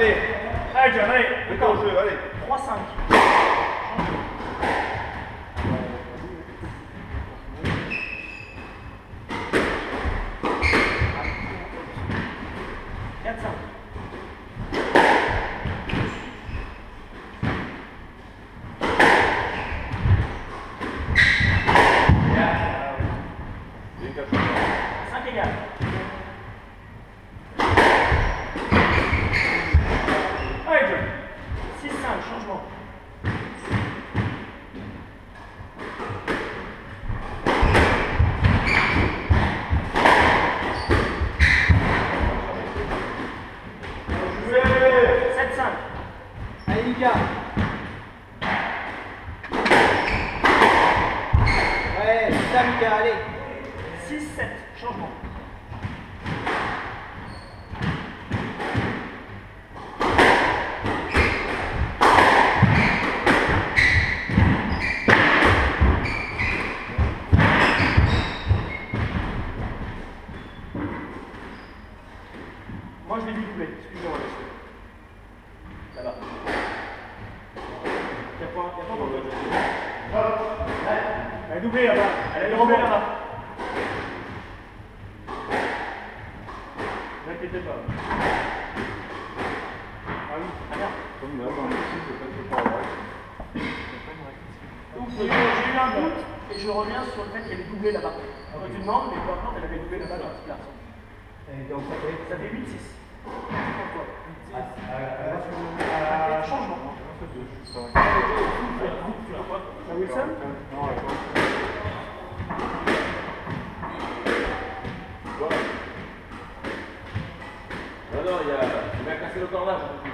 allez. Allez, John, allez. Jeu, allez. 3-5. Moi je l'ai vu doubler, excusez-moi monsieur. Là-bas. Il n'y a pas, il a pas. Elle est doublée là-bas. Elle est doublée là-bas. Ne vous inquiétez pas. Ah oui, très bien. Comme là, dans le site, c'est pas trop par. Donc j'ai eu, un doute et je reviens sur le fait qu'elle est doublée là-bas. Quand tu demandes, mais peu importe, elle avait doublé là-bas dans petit garçon. Et donc ça fait Ça fait 8-6. Changement. Ah, Wilson Non. Non, non, il a. Il m'a cassé le cordage.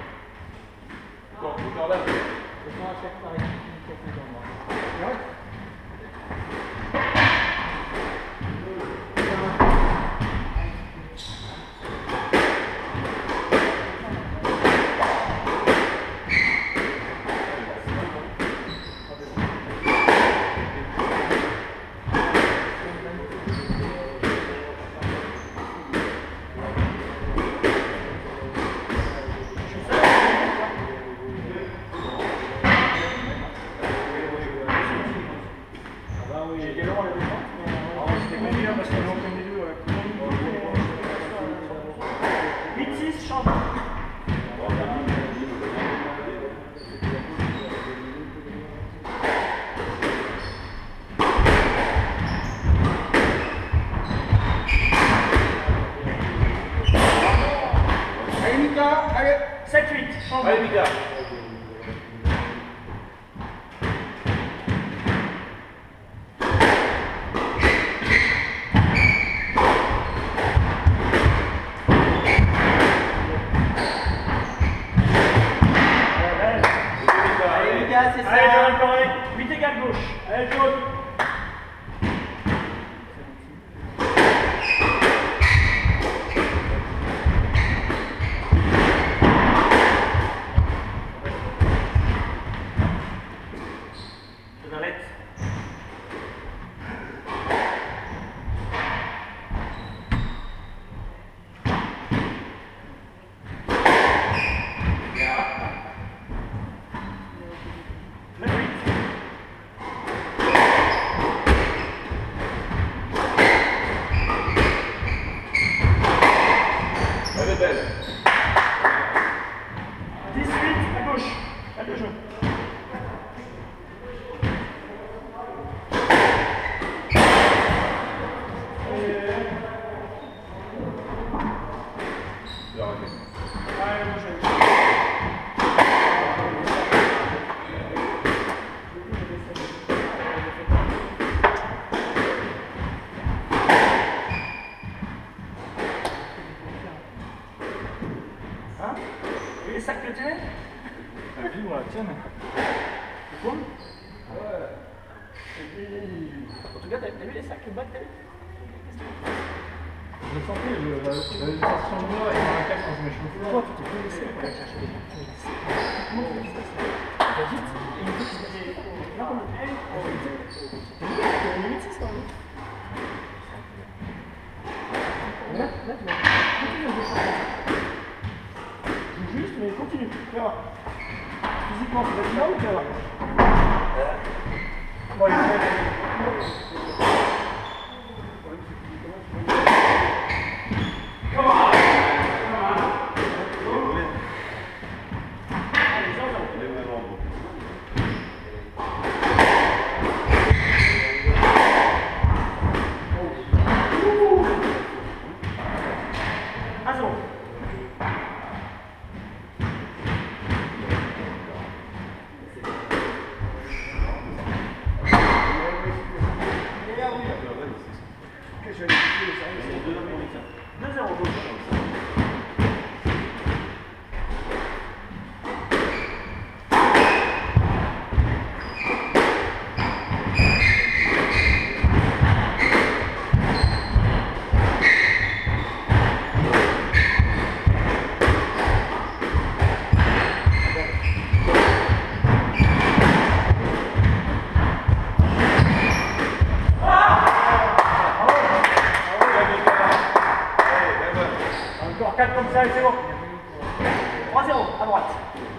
Physiquement, c'est fatigant ou 緒にできるサインなぜ踊るの？15. Watch out and watch.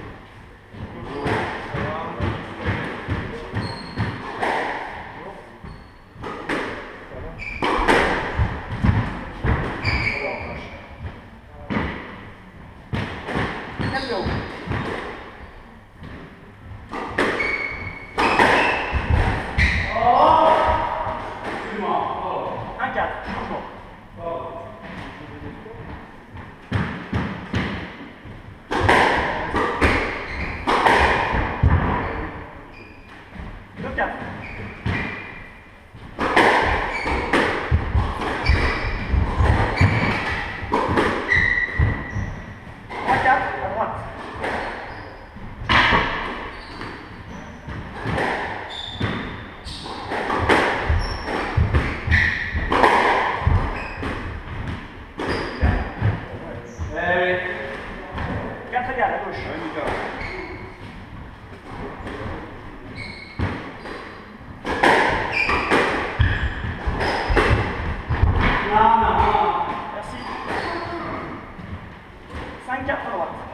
Sancha Croacia.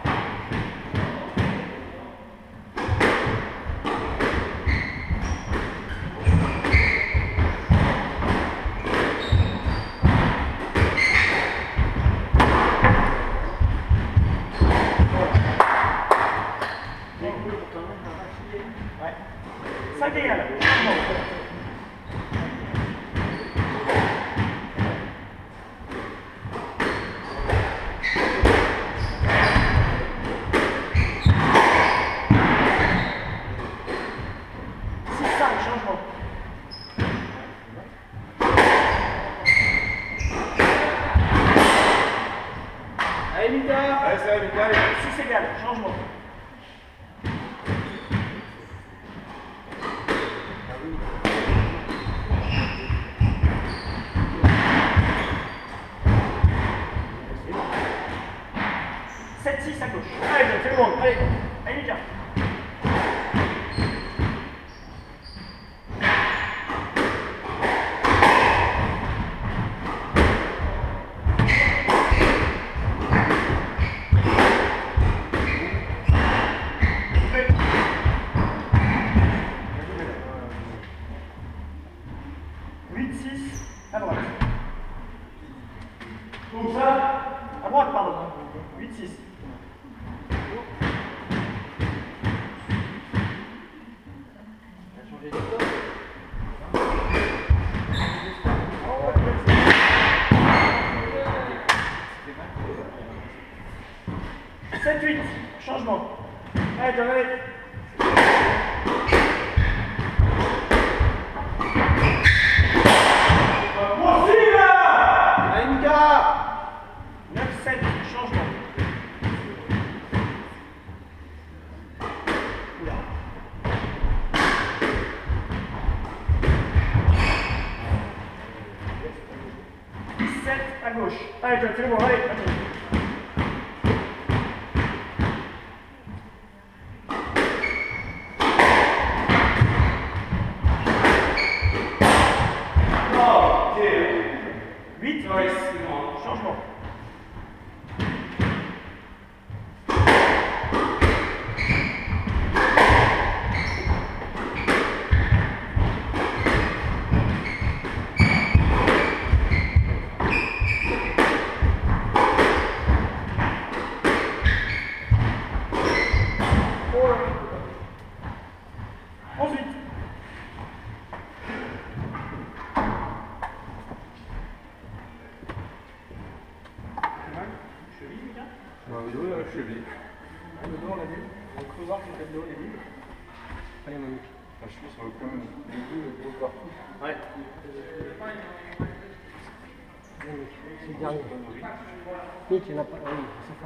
il n'y en a pas. Oui,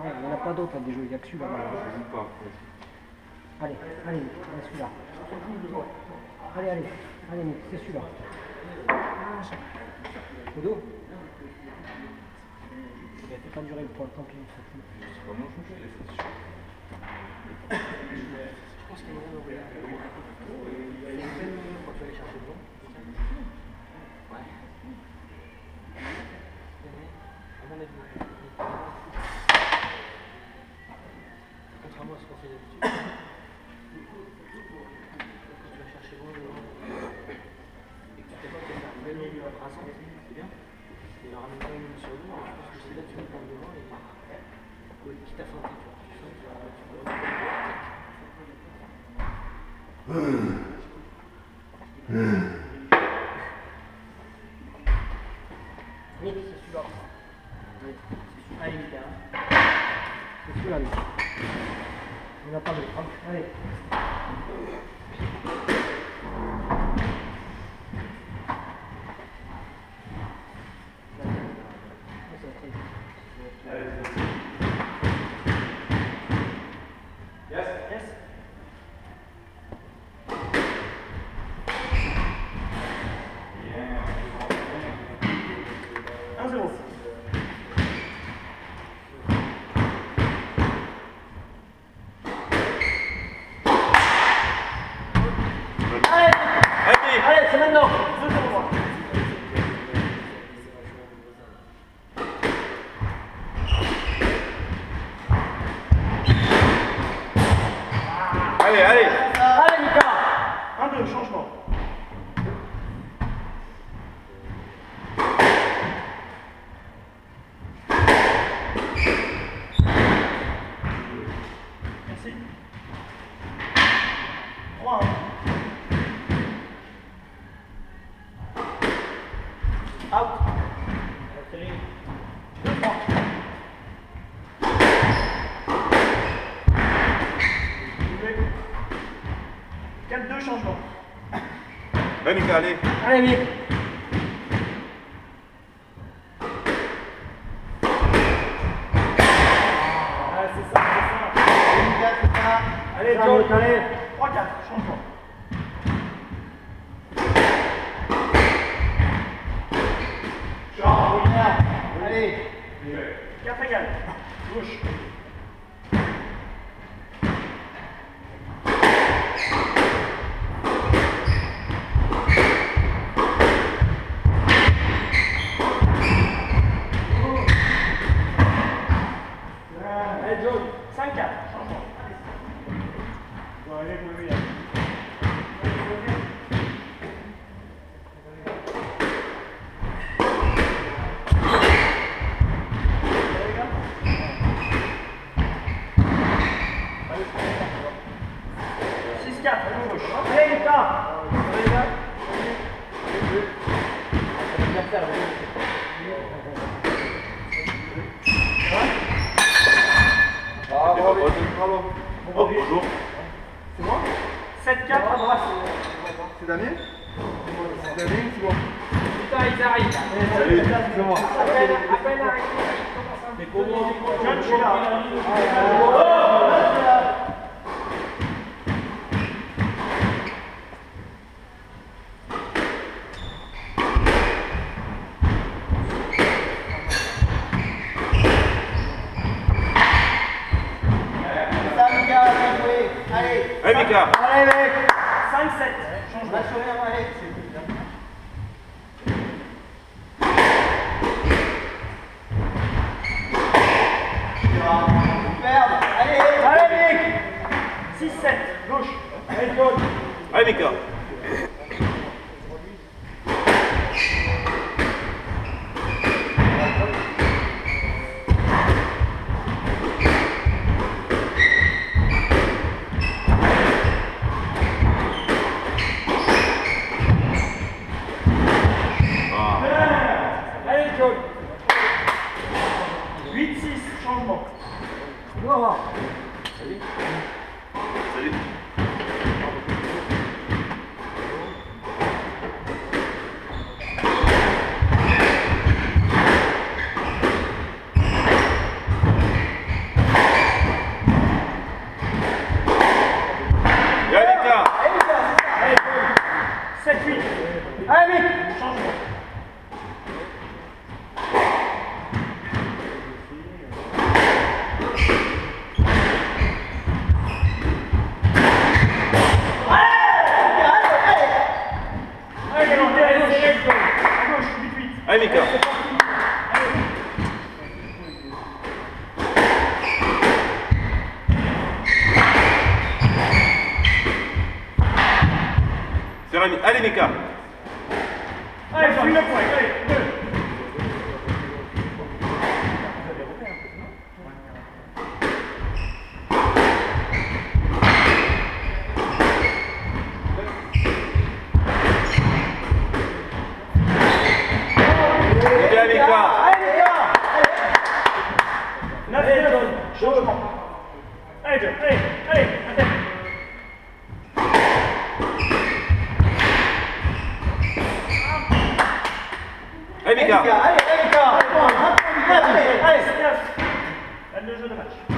il pas d'autres là des il n'y a que celui-là. Allez, allez, celui-là. Allez, allez, c'est celui-là. A pas le point. C'est pas Je qu'il a journée du. Allez, allez Vem, Mica, ali. Aí, Mica. John, Sancha. Vale, muy bien. C'est moi. Putain, ils arrivent. Salut, c'est moi. Appelle, appelle arrêtez. John, je suis là. Allez, Allez, Mika. allez mec 5-7. Change Lâche rien, allez. Perdre, allez Allez mec 6-7. Gauche. Allez, John. Allez, Mika. Ah. Allez, John. 8-6. Changement. Salut. Allez, Mika. Allez, John. 7-8. Allez mec Changement. Allez, allez, allez, allez, John. À gauche, 8-8. Allez, Mika. Allez, Mika. Allez, fuis le point. Allez, deux. Bien, Mika. Allez, John. Changement. Allez, John. Allez, allez, attaque. Allez, Mika. Allez, allez, allez, allez, allez, allez, allez, Allez, le jeu de match.